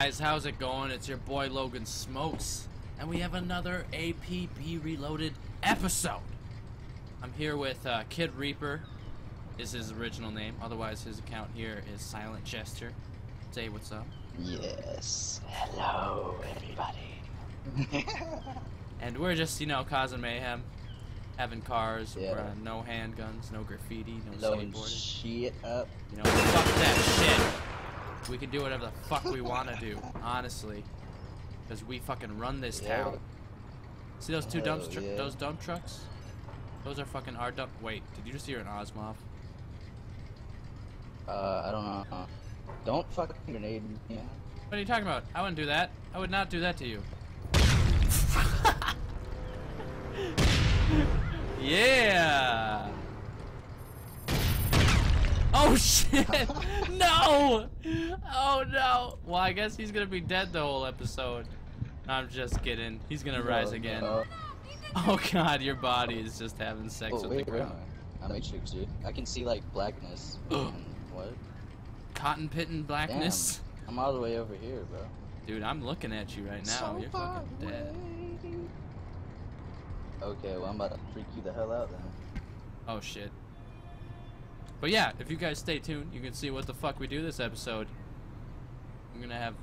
guys, how's it going? It's your boy Logan Smokes, and we have another APB Reloaded episode. I'm here with uh, KiddReaper, is his original name. Otherwise, his account here is Silent Gesture. Say what's up. Yes. Hello, everybody. And we're just, you know, causing mayhem, having cars, Yeah. uh, no handguns, no graffiti, no Blowing skateboarding. shit up. You know, fuck that shit. We can do whatever the fuck we want to do, honestly. Because we fucking run this Yeah. town. See those two dump yeah. those dump trucks? Those are fucking our dump. Wait, did you just hear an OSMAW? Uh, I don't know. Don't fucking grenade me. Yeah. What are you talking about? I wouldn't do that. I would not do that to you. yeah. Oh shit! no! Oh no! Well, I guess he's gonna be dead the whole episode. I'm just kidding. He's gonna rise again. Oh god, your body is just having sex Oh, with wait, the ground. I? I'm Matrix, dude. I can see like blackness. What? Cotton pitten blackness. I'm all the way over here, bro. Dude, I'm looking at you right now. So You're fucking dead. away, dude. Okay, well I'm about to freak you the hell out then. Oh shit. But yeah, if you guys stay tuned, you can see what the fuck we do this episode. We're gonna have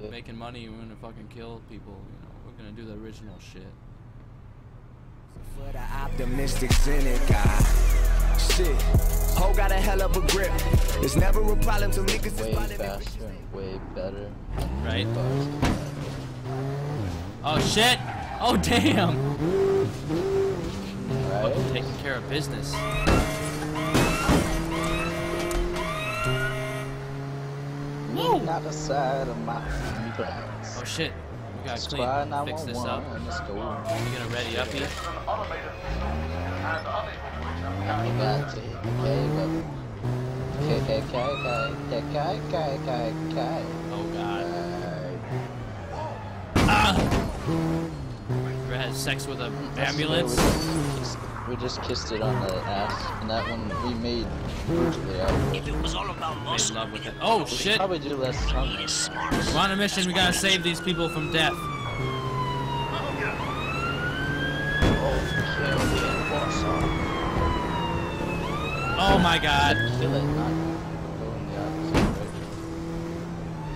Yeah. making money. We're gonna fucking kill people. You know, we're gonna do the original shit. For the optimistic cynic, I shit. Ho got a hell of a grip. It's never a problem to niggas is Way running faster and way better. Right? Oh shit! Oh damn! Right? Taking care of business. the side of my. Oh shit. We gotta clean, fix this up. Go. We gonna ready up here. Oh god. Ah! Ever had sex with an ambulance? We just, kissed, we just kissed it on the ass, and that one we made brutally out. If it was all about Made muscle, love with it. Oh We should shit! probably do less tongue. he is smart. We're on a mission. We gotta save these people from death. Oh my god. Kill it, not go in the opposite direction.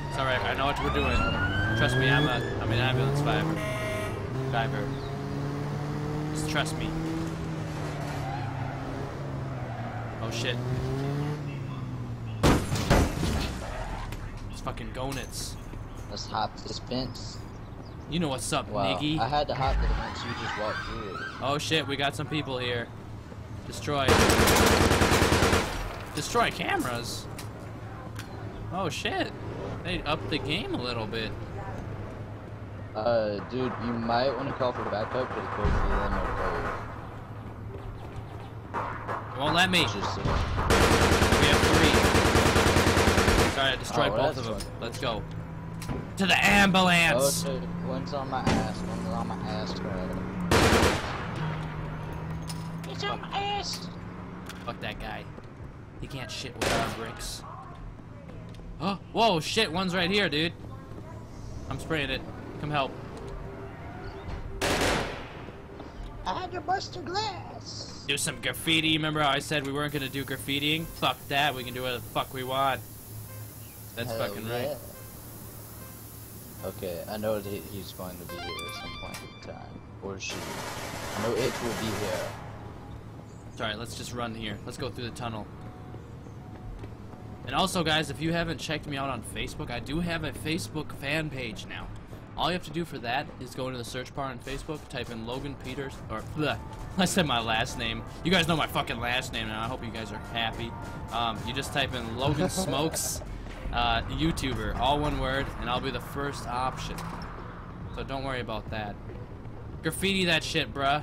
It's alright, I know what we're doing. Trust me, I'm a I'm an ambulance driver. Driver. Just trust me. Oh shit. It's fucking gonets. Let's hop this fence. You know what's up, Wow, niggy. I had to hop the fence, you just walked through it. Oh shit, we got some people here. Destroy. Destroy cameras? Oh shit. They upped the game a little bit. Uh, dude, you might want to call for backup because both of them are It won't let me. Just, uh, We have three. Sorry, I destroyed Oh, both of them. fun. Let's go. To the ambulance! oh, ambulance! dude, one's on my ass, one's on my ass. Right? It's on my ass. Fuck that guy. He can't shit without bricks. Oh, whoa, shit, one's right here, dude. I'm spraying it. Come help. I had to bust a glass. Do some graffiti. Remember how I said we weren't gonna do graffitiing? Fuck that. We can do whatever the fuck we want. That's Hell fucking yeah. right. Okay, I know that he's going to be here at some point in time. Or she. I know it will be here. Sorry, let's just run here. Let's go through the tunnel. And also, guys, if you haven't checked me out on Facebook, I do have a Facebook fan page now. All you have to do for that is go into the search bar on Facebook, type in Logan Peters, or bleh, I said my last name. You guys know my fucking last name now. I hope you guys are happy. Um, you just type in Logan Smokes, uh, YouTuber, all one word, and I'll be the first option. So don't worry about that. Graffiti that shit, bruh.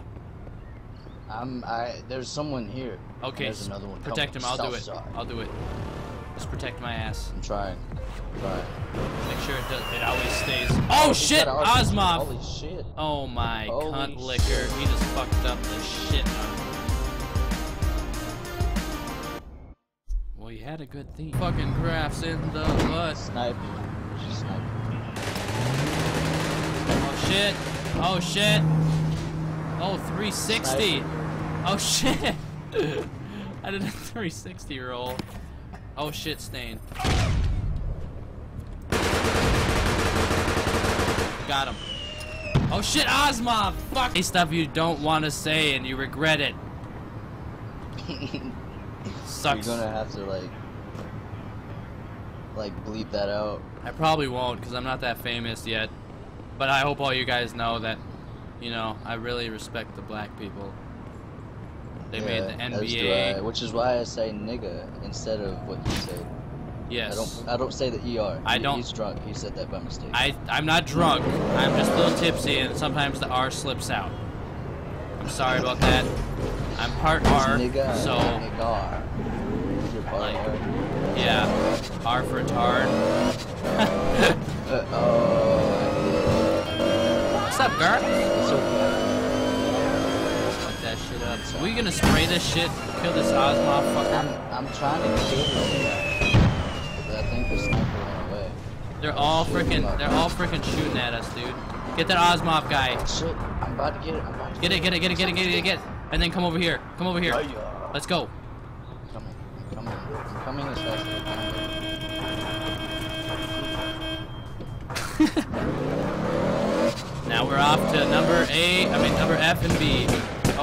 I'm. I. There's someone here. Okay, There's another one. protect him. I'll do it. side. I'll do it. Just protect my ass. I'm trying. I'm trying. Make sure it does. It always stays. Oh He's shit, got OSMAW. Holy shit. Oh my Holy cunt liquor. He just fucked up the shit. Well, you had a good theme. Fucking graphs in the butt. Sniper. She's sniping. Oh, shit. Oh shit. Oh, 360. Oh shit. I did a 360 roll. Oh shit, stain. Got him. Oh shit, OSMAW! Fuck! Say stuff you don't want to say and you regret it. Sucks. You're gonna have to like, like bleep that out. I probably won't because I'm not that famous yet. But I hope all you guys know that, you know, I really respect the black people. They made the Yeah, as do NBA. I, which is why I say nigga instead of what you said. Yes. I don't. I don't say the er. I He- don't- He's drunk. He said that by mistake. I I'm not drunk. I'm just a little tipsy, and sometimes the R slips out. I'm sorry about that. I'm part R, nigga. so Nigga. Like- yeah, R for tard. Uh, oh. What's up, girl? It's okay. Fuck that shit up. We gonna spray this shit? Kill this OSMAW I'm. I'm trying to kill him. But I think the sniper went away. They're all freaking. They're all freaking shooting at us, dude. Get that OSMAW guy. Shit. I'm about to get it. I'm about to Get it, get it, get it, get it, get it, get it. And then come over here. Come over here. Let's go. Coming. I'm coming. I'm coming as fast as I can. Now we're off to number A, I mean number F and B.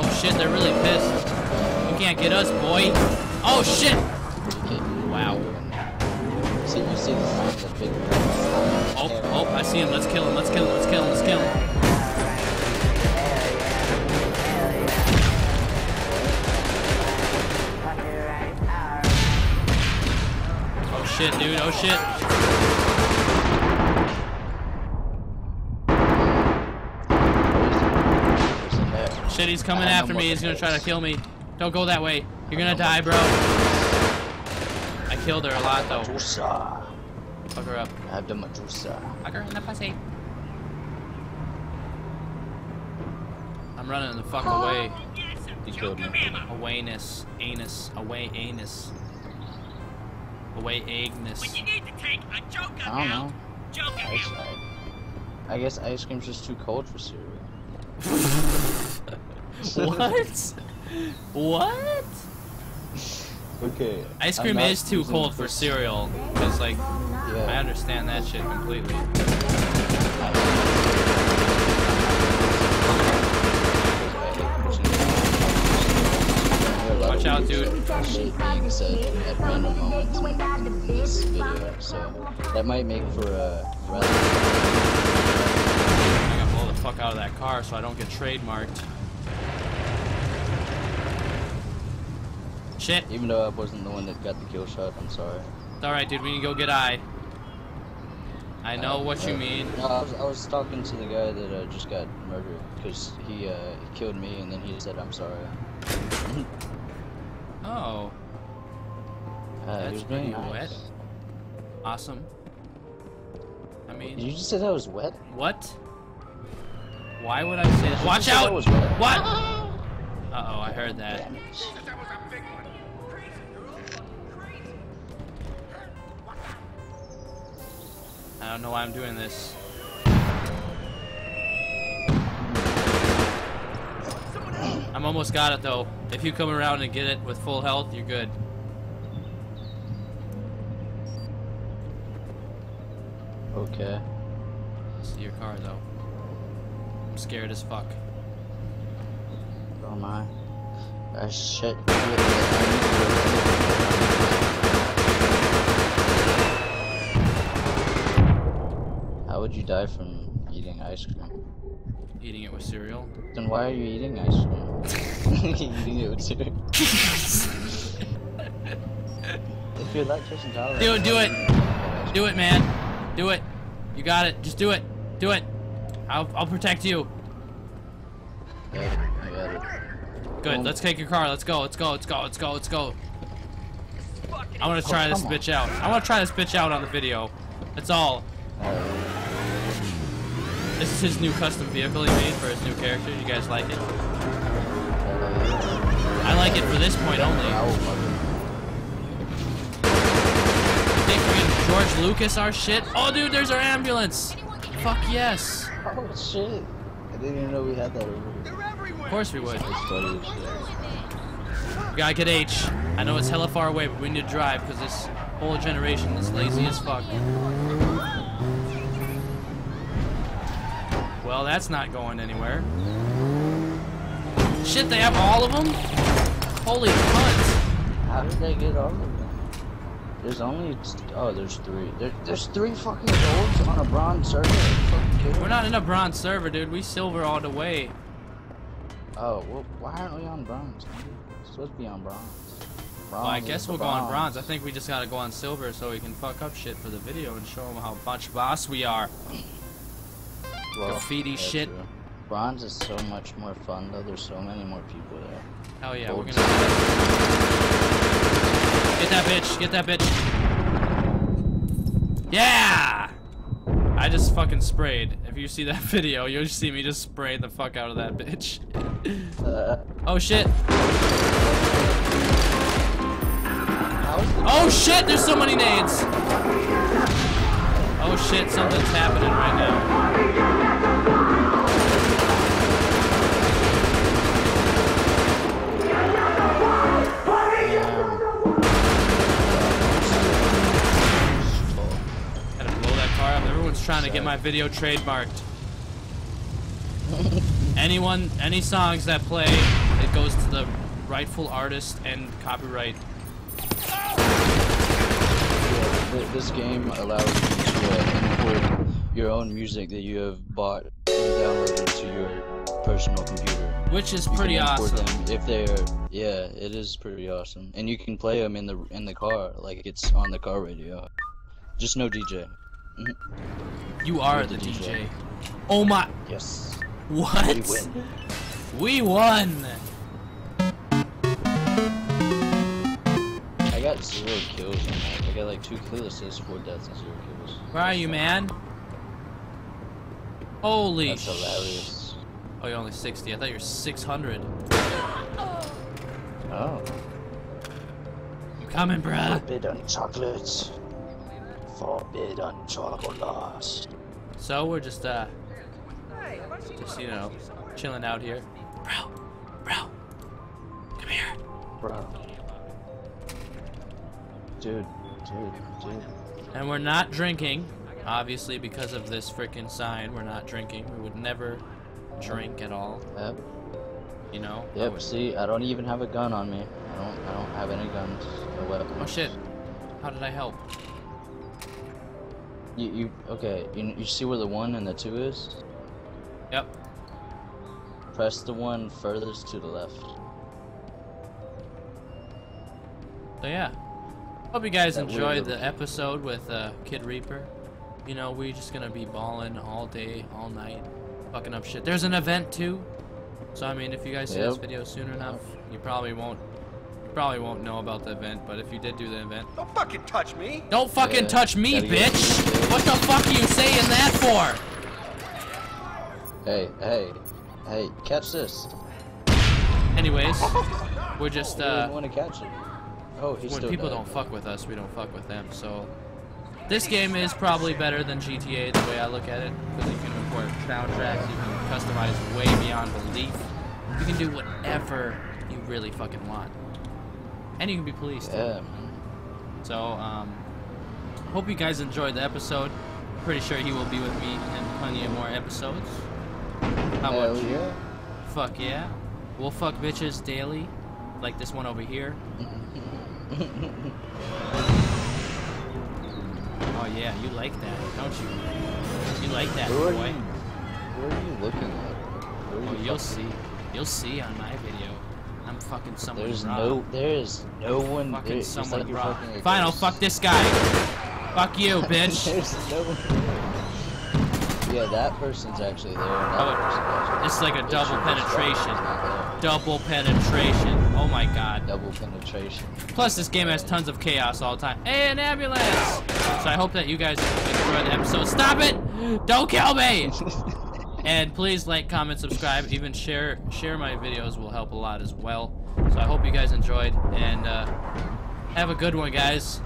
Oh shit, they're really pissed. You can't get us, boy. Oh shit! Okay. Wow. See, you see the big. Oh, oh, I see him. Let's kill him. Let's kill him. Let's kill him. Let's kill him. Oh shit, dude. Oh shit. There's in there. Shit, he's coming after me. He's gonna try to kill me. Don't go that way. You're gonna die, bro. I killed her a lot though. Fuck her up. I have the Medusa. Fuck her in the pussy. I'm running the fuck oh, away. He killed me. Awayness. Anus. Away anus. Away Agnes. When you need to take a joker I don't know. joker Ice. I, I guess ice cream's just too cold for cereal. what? what? Okay. Ice cream is too cold for cereal. Cause like, I understand that shit completely. Watch out, dude. Being said at random moments in this video, so that might make for a rather. I gotta blow the fuck out of that car so I don't get trademarked. Shit. Even though I wasn't the one that got the kill shot, I'm sorry. It's alright, dude. We can go get I. I know what you Uh, mean. No, I was, I was talking to the guy that uh, just got murdered because he uh, he killed me and then he said I'm sorry. Oh, Uh, that's being pretty nice. wet. Awesome. I Did mean, you just say that was wet? what? Why would I say that? Watch said out! What? Uh oh, I heard that. I don't know why I'm doing this. I'm almost got it though. If you come around and get it with full health, you're good. Okay. See your car though. I'm scared as fuck. Oh my. Ah shit. Would you die from eating ice cream? Eating it with cereal. Then why are you eating ice cream? eating it with cereal. if you're lactose intolerant. Do it, do it. Do it, man. Do it. You got it. Just do it. Do it. I'll, I'll protect you. It. I got it. Good. Boom. Let's take your car. Let's go. Let's go. Let's go. Let's go. Let's go. I want to try Oh, this on. bitch out. I want to try this bitch out on the video. That's all. This is his new custom vehicle he made for his new character. You guys like it? I like it for this point only. Ow, mother. You think we're getting George Lucas our shit? Oh, dude, there's our ambulance. Fuck. Fuck yes. Oh shit! I didn't even know we had that over. Of course we would. That's funny. We gotta get H. I know it's hella far away, but we need to drive because this whole generation is lazy as fuck. Well, that's not going anywhere. Shit, they have all of them? Holy cunt. How did they get all of them? There's only oh, there's three. There, there's three fucking golds on a bronze server. We're not in a bronze server, dude. We silver all the way. Oh, well, why aren't we on bronze? We're supposed to be on bronze. Well, I guess we'll the go on bronze. I think we just gotta go on silver so we can fuck up shit for the video and show them how much boss we are. Well, graffiti that's shit. true. Bronze is so much more fun though. There's so many more people there. Hell yeah, we're gonna Get that bitch, get that bitch. Yeah! I just fucking sprayed. If you see that video, you'll see me just spray the fuck out of that bitch. Uh, oh shit. how is the Oh shit, there's so many nades. Oh shit, something's happening right now. Trying to get my video trademarked. Anyone, any songs that play, it goes to the rightful artist and copyright. Yeah, this game allows you to uh, import your own music that you have bought and downloaded to your personal computer. Which is You pretty awesome. if they're yeah, it is pretty awesome, and you can play them in the in the car like it's on the car radio. Just no DJ. You are the the DJ. DJ. Oh my. Yes. What? We win. We won. I got zero kills. I got like two kill assists, four deaths, and zero kills. Where are you, man? Holy That's hilarious. Oh, you're only 60. I thought you were 600. Oh. You coming, bruh? Forbidden chocolates. Forbidden chocolate. So we're just, uh, just, you know, chilling out here. Bro, bro, come here. Bro. Dude, dude, dude. And we're not drinking, obviously, because of this freaking sign. We're not drinking. We would never drink at all, Yep. you know? I Yep. would- See, I don't even have a gun on me. I don't. I don't have any guns. No weapons. Oh shit. How did I help? You, you okay? You, you see where the one and the two is? Yep. Press the one furthest to the left. So yeah, hope you guys That enjoyed the episode with uh, KiddReaper. You know, we're just gonna be balling all day, all night, fucking up shit. There's an event too, so I mean, if you guys see this video soon enough, you probably won't, probably won't know about the event. But if you did do the event, Don't fucking touch me. don't fucking Yeah, touch me, gotta bitch! What the fuck are you saying that for? Hey, hey, hey! Catch this. Anyways, we're just uh. didn't want to catch it. Oh, he's when still people dead. don't fuck with us, we don't fuck with them. So this game is probably better than GTA the way I look at it, because you can import soundtracks, you can customize way beyond belief. You can do whatever you really fucking want, and you can be police too. Yeah. So um, hope you guys enjoyed the episode. Pretty sure he will be with me in plenty of more episodes. How Hell much? yeah. Fuck yeah. We'll fuck bitches daily, like this one over here. Oh yeah, you like that, don't you? You like that, Who are boy. you? Who are you looking at? Who Oh, you you'll see. You'll see on my video. I'm fucking someone There's no, there is no one. fucking it's someone like you're fucking a Fine, I'll fuck this guy. fuck you, bitch. There's no one. Yeah, that person's actually there. Oh, person's actually it's like a there. double penetration. Double penetration. Oh my god. Double penetration. Plus, this game has tons of chaos all the time. Hey, an ambulance! So I hope that you guys enjoyed the episode. Stop it! Don't kill me! And please like, comment, subscribe, even share share my videos will help a lot as well. So I hope you guys enjoyed and uh, have a good one, guys.